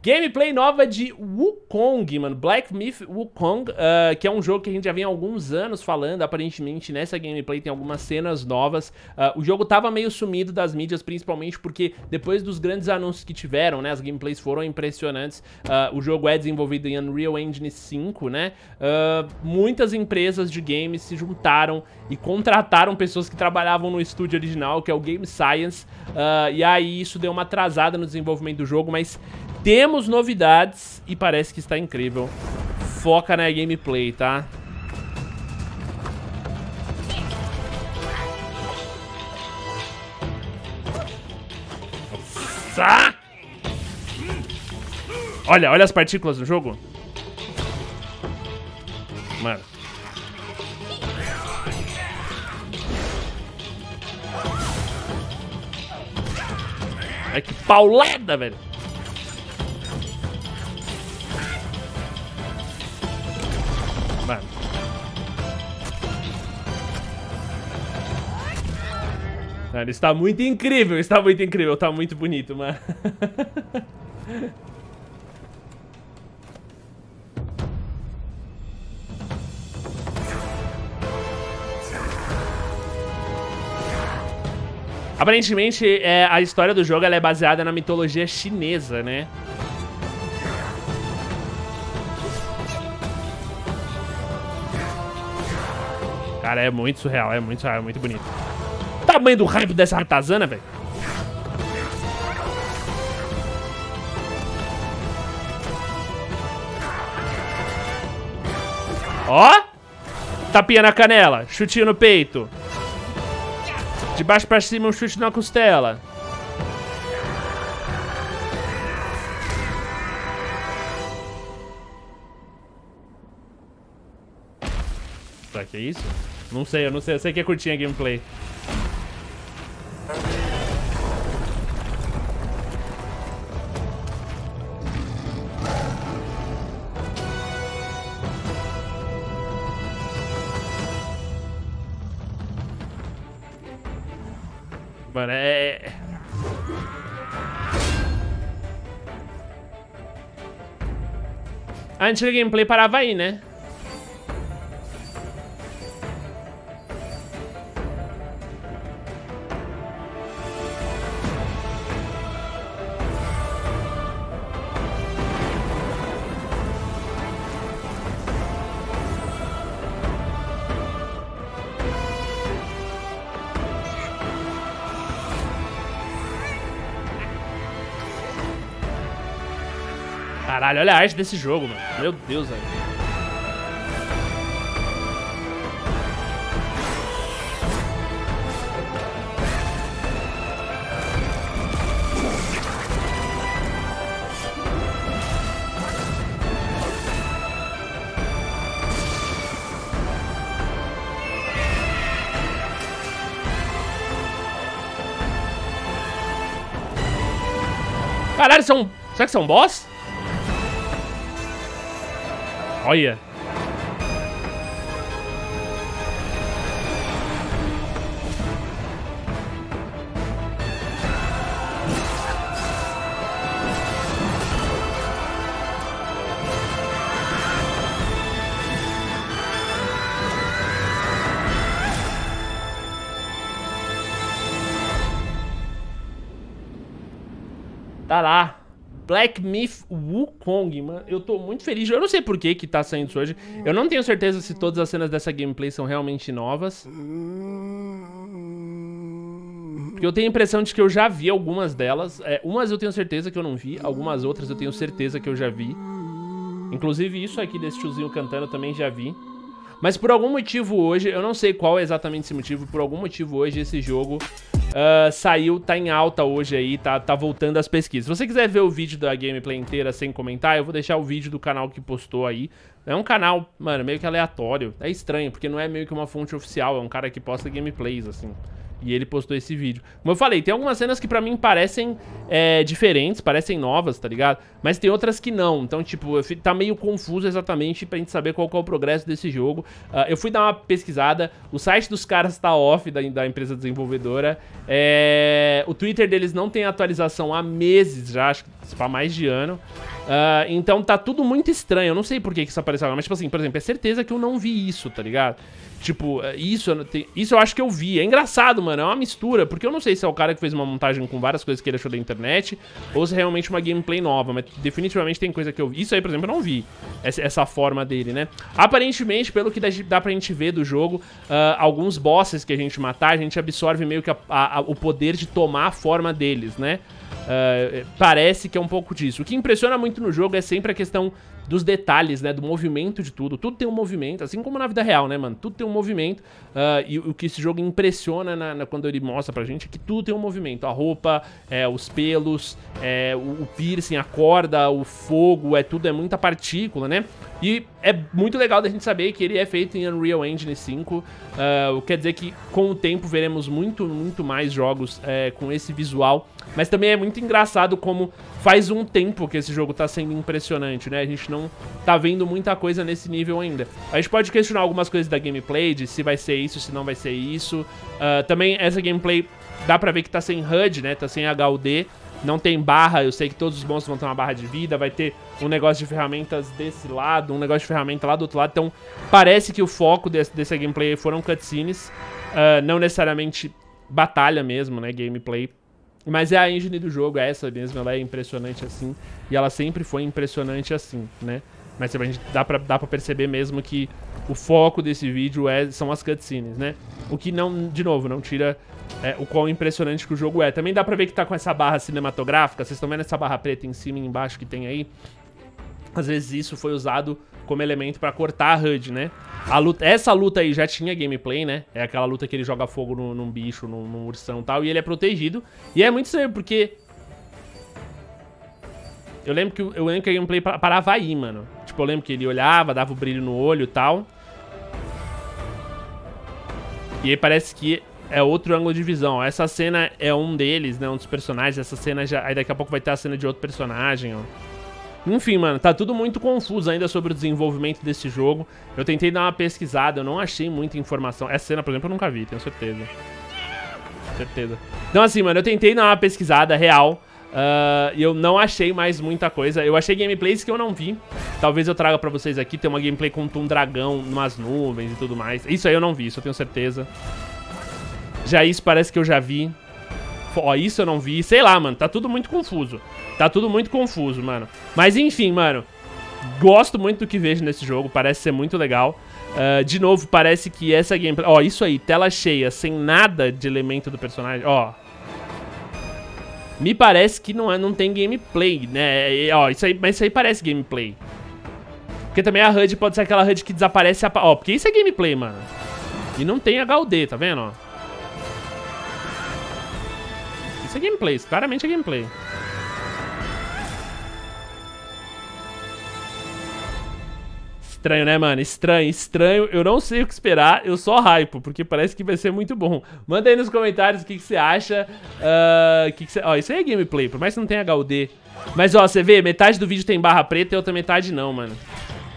Gameplay nova de Wukong, mano. Black Myth Wukong, uh, que é um jogo que a gente já vem há alguns anos falando. Aparentemente, nessa gameplay tem algumas cenas novas. Uh, o jogo tava meio sumido das mídias, principalmente porque depois dos grandes anúncios que tiveram, né? As gameplays foram impressionantes. Uh, o jogo é desenvolvido em Unreal Engine 5, né? muitas empresas de games se juntaram e contrataram pessoas que trabalhavam no estúdio original, que é o Game Science. e aí isso deu uma atrasada no desenvolvimento do jogo, mas temos novidades e parece que está incrível. Foca na gameplay, tá? Nossa! Olha, olha as partículas do jogo. Mano. Ai, que paulada, velho. Mano, está muito incrível, está muito incrível, está muito bonito, mano. Aparentemente, é, a história do jogo é baseada na mitologia chinesa, né? Cara, é muito surreal, é muito surreal, é muito bonito. Tamanho do hype dessa ratazana, velho. Ó! Tapinha na canela, chutinho no peito. De baixo pra cima, um chute na costela. Será que é isso? Não sei, eu não sei. Eu sei que é curtinha a gameplay. Mano, é... é a antiga gameplay parava aí, né? Caralho, olha a arte desse jogo, mano. Meu Deus, velho. Caralho, são... Será que são boss? Olha. Tá lá. Black Myth Wukong, mano. Eu tô muito feliz. Eu não sei por que que tá saindo isso hoje. Eu não tenho certeza se todas as cenas dessa gameplay são realmente novas. Porque eu tenho a impressão de que eu já vi algumas delas. É, umas eu tenho certeza que eu não vi. Algumas outras eu tenho certeza que eu já vi. Inclusive isso aqui desse tiozinho cantando eu também já vi. Mas por algum motivo hoje, eu não sei qual é exatamente esse motivo, por algum motivo hoje esse jogo uh, saiu, tá em alta hoje aí, tá, tá voltando às pesquisas. Se você quiser ver o vídeo da gameplay inteira sem comentar, eu vou deixar o vídeo do canal que postou aí. É um canal, mano, meio que aleatório. É estranho, porque não é meio que uma fonte oficial, é um cara que posta gameplays, assim. E ele postou esse vídeo. Como eu falei, tem algumas cenas que pra mim parecem é, diferentes, parecem novas, tá ligado? Mas tem outras que não. Então, tipo, tá meio confuso exatamente pra gente saber qual, é o progresso desse jogo. Uh, eu fui dar uma pesquisada. O site dos caras tá off, da, da empresa desenvolvedora. É, o Twitter deles não tem atualização há meses já. Acho que Para mais de ano. Uh, então tá tudo muito estranho. Eu não sei por que, isso apareceu agora. Mas, tipo assim, por exemplo, é certeza que eu não vi isso, tá ligado? Tipo, é, isso, isso eu acho que eu vi. É engraçado, mano. É uma mistura. Porque eu não sei se é o cara que fez uma montagem com várias coisas que ele achou da internet. Ou se é realmente uma gameplay nova. Mas definitivamente tem coisa que eu vi. Isso aí, por exemplo, eu não vi. Essa, essa forma dele, né? Aparentemente, pelo que dá pra gente ver do jogo, uh, alguns bosses que a gente matar, a gente absorve meio que a, a, a, o poder de tomar a forma deles, né? Uh, parece que um pouco disso. O que impressiona muito no jogo é sempre a questão dos detalhes, né? Do movimento de tudo. Tudo tem um movimento, assim como na vida real, né, mano? Tudo tem um movimento. Uh, e o que esse jogo impressiona na, na, quando ele mostra pra gente é que tudo tem um movimento. A roupa, é, os pelos, é, o, o piercing, a corda, o fogo, é tudo, é muita partícula, né? E é muito legal da gente saber que ele é feito em Unreal Engine 5. Uh, ah, quer dizer que com o tempo veremos muito, muito mais jogos é, com esse visual. Mas também é muito engraçado como faz um tempo que esse jogo tá sendo impressionante, né? A gente não tá vendo muita coisa nesse nível ainda. A gente pode questionar algumas coisas da gameplay, de se vai ser isso, se não vai ser isso. Uh, também essa gameplay dá pra ver que tá sem HUD, né? Tá sem HUD. Não tem barra, eu sei que todos os monstros vão ter uma barra de vida, vai ter um negócio de ferramentas desse lado, um negócio de ferramenta lá do outro lado. Então, parece que o foco desse, dessa gameplay foram cutscenes, uh, não necessariamente batalha mesmo, né, gameplay. Mas é a engine do jogo, é essa mesmo, ela é impressionante assim, e ela sempre foi impressionante assim, né. Mas a gente dá pra, dá pra perceber mesmo que o foco desse vídeo é, são as cutscenes, né? O que não, de novo, não tira é, o quão impressionante que o jogo é. Também dá pra ver que tá com essa barra cinematográfica. Vocês estão vendo essa barra preta em cima e embaixo que tem aí? Às vezes isso foi usado como elemento pra cortar a HUD, né? A luta, essa luta aí já tinha gameplay, né? É aquela luta que ele joga fogo no, num bicho, num, num ursão e tal. E ele é protegido. E é muito estranho, porque... Eu lembro que, eu lembro que a gameplay parava aí, mano. Tipo, eu lembro que ele olhava, dava o brilho no olho e tal. E aí parece que é outro ângulo de visão. Essa cena é um deles, né? Um dos personagens. Essa cena já... Aí daqui a pouco vai ter a cena de outro personagem, ó. Enfim, mano, tá tudo muito confuso ainda sobre o desenvolvimento desse jogo. Eu tentei dar uma pesquisada, eu não achei muita informação. Essa cena, por exemplo, eu nunca vi, tenho certeza. Certeza. Então, assim, mano, eu tentei dar uma pesquisada real. Uh, eu não achei mais muita coisa. Eu achei gameplays que eu não vi. Talvez eu traga pra vocês aqui. Tem uma gameplay com um dragão numas nuvens e tudo mais. Isso aí eu não vi, isso eu tenho certeza. Já isso parece que eu já vi. Ó, isso eu não vi. Sei lá, mano. Tá tudo muito confuso. Tá tudo muito confuso, mano. Mas enfim, mano. Gosto muito do que vejo nesse jogo. Parece ser muito legal. Uh, de novo, parece que essa gameplay... Ó, isso aí. Tela cheia, sem nada de elemento do personagem. Ó. Me parece que não, é, não tem gameplay, né? E, ó, isso aí, mas isso aí parece gameplay. Porque também a HUD pode ser aquela HUD que desaparece... A... Ó, porque isso é gameplay, mano. E não tem HUD, tá vendo, ó? É gameplay, isso claramente é gameplay. Estranho, né, mano? Estranho, estranho. Eu não sei o que esperar, eu só hypo, porque parece que vai ser muito bom. Manda aí nos comentários o que, que você acha. Uh, que que você... Ó, isso aí é gameplay, por mais que não tenha HUD. Mas, ó, você vê, metade do vídeo tem barra preta e outra metade não, mano.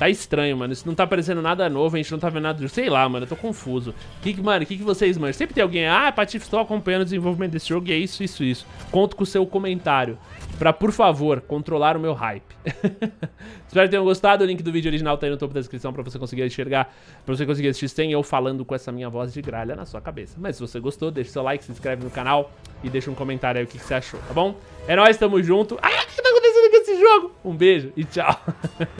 Tá estranho, mano. Isso não tá aparecendo nada novo, a gente não tá vendo nada... Sei lá, mano, eu tô confuso. Que, mano, o que, que vocês manjam? Sempre tem alguém... Ah, Patife, estou acompanhando o desenvolvimento desse jogo e é isso, isso, isso. Conto com o seu comentário. Pra, por favor, controlar o meu hype. Espero que tenham gostado. O link do vídeo original tá aí no topo da descrição pra você conseguir enxergar, pra você conseguir assistir sem eu falando com essa minha voz de gralha na sua cabeça. Mas se você gostou, deixa seu like, se inscreve no canal e deixa um comentário aí o que, que você achou, tá bom? É nóis, tamo junto. Ah, o que tá acontecendo com esse jogo? Um beijo e tchau.